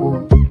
amor.